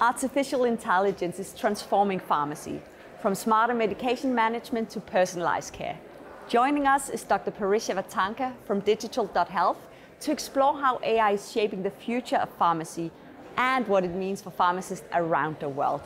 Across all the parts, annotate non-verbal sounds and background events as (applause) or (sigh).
artificial intelligence is transforming pharmacy, from smarter medication management to personalized care. Joining us is Dr. Parisa Vatanka from Digital.Health to explore how AI is shaping the future of pharmacy and what it means for pharmacists around the world.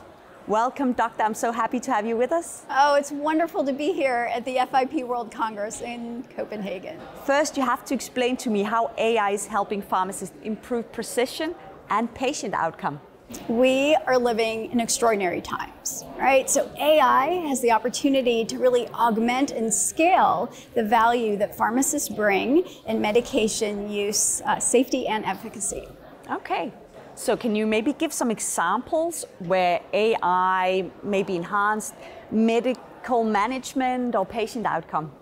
Welcome, Doctor. I'm so happy to have you with us. Oh, it's wonderful to be here at the FIP World Congress in Copenhagen. First, you have to explain to me how AI is helping pharmacists improve precision and patient outcome. We are living in extraordinary times, right? So AI has the opportunity to really augment and scale the value that pharmacists bring in medication use, uh, safety, and efficacy. Okay. So can you maybe give some examples where AI maybe enhanced medical management or patient outcome?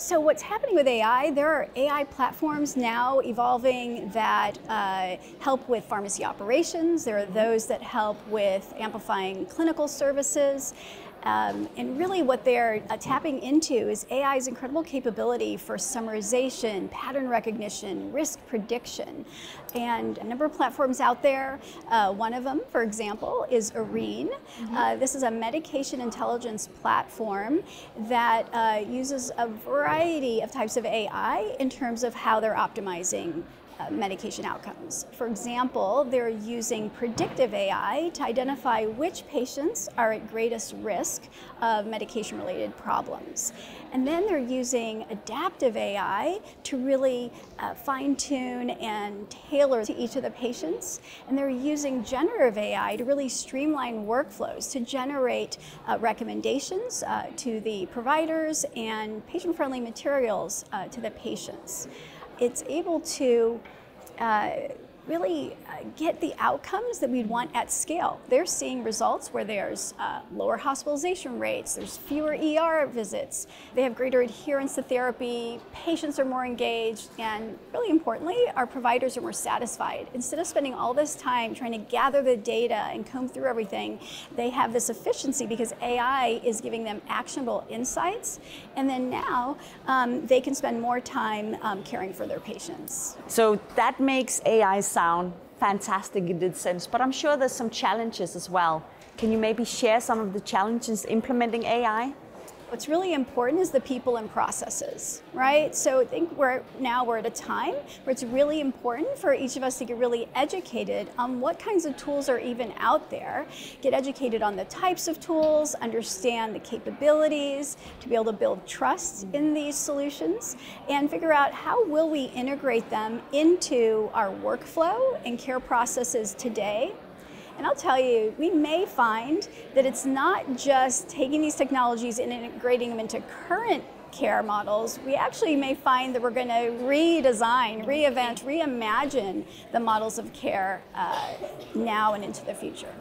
So what's happening with AI, there are AI platforms now evolving that uh, help with pharmacy operations. There are those that help with amplifying clinical services. Um, and really what they're uh, tapping into is AI's incredible capability for summarization, pattern recognition, risk prediction. And a number of platforms out there. Uh, one of them, for example, is Arine. Mm -hmm. uh, this is a medication intelligence platform that uh, uses a variety of types of AI in terms of how they're optimizing medication outcomes. For example, they're using predictive AI to identify which patients are at greatest risk of medication related problems. And then they're using adaptive AI to really uh, fine tune and tailor to each of the patients. And they're using generative AI to really streamline workflows to generate uh, recommendations uh, to the providers and patient friendly materials uh, to the patients it's able to uh, really uh, get the outcomes that we'd want at scale. They're seeing results where there's uh, lower hospitalization rates, there's fewer ER visits, they have greater adherence to therapy, patients are more engaged, and really importantly, our providers are more satisfied. Instead of spending all this time trying to gather the data and comb through everything, they have this efficiency because AI is giving them actionable insights, and then now um, they can spend more time um, caring for their patients. So that makes AI sound fantastic in this sense, but I'm sure there's some challenges as well. Can you maybe share some of the challenges implementing AI? What's really important is the people and processes, right? So I think we're now we're at a time where it's really important for each of us to get really educated on what kinds of tools are even out there, get educated on the types of tools, understand the capabilities, to be able to build trust in these solutions, and figure out how will we integrate them into our workflow and care processes today and I'll tell you, we may find that it's not just taking these technologies and integrating them into current care models, we actually may find that we're going to redesign, reinvent, reimagine the models of care uh, now and into the future.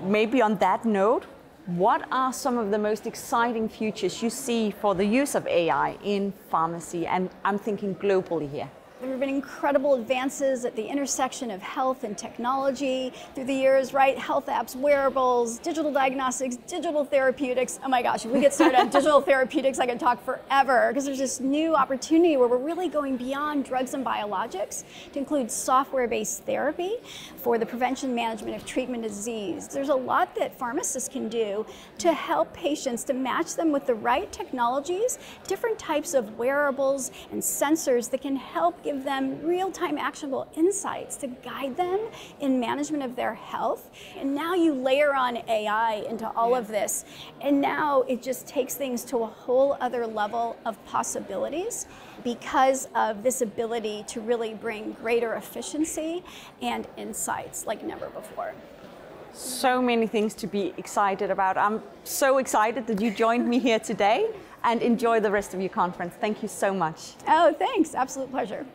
Maybe on that note, what are some of the most exciting futures you see for the use of AI in pharmacy? And I'm thinking globally here. There have been incredible advances at the intersection of health and technology through the years, right? Health apps, wearables, digital diagnostics, digital therapeutics. Oh my gosh, if we get started on (laughs) digital therapeutics, I can talk forever because there's this new opportunity where we're really going beyond drugs and biologics to include software-based therapy for the prevention management of treatment disease. There's a lot that pharmacists can do to help patients to match them with the right technologies, different types of wearables and sensors that can help give give them real-time actionable insights to guide them in management of their health. And now you layer on AI into all of this, and now it just takes things to a whole other level of possibilities because of this ability to really bring greater efficiency and insights like never before. So many things to be excited about. I'm so excited that you joined me here today and enjoy the rest of your conference. Thank you so much. Oh, thanks. Absolute pleasure.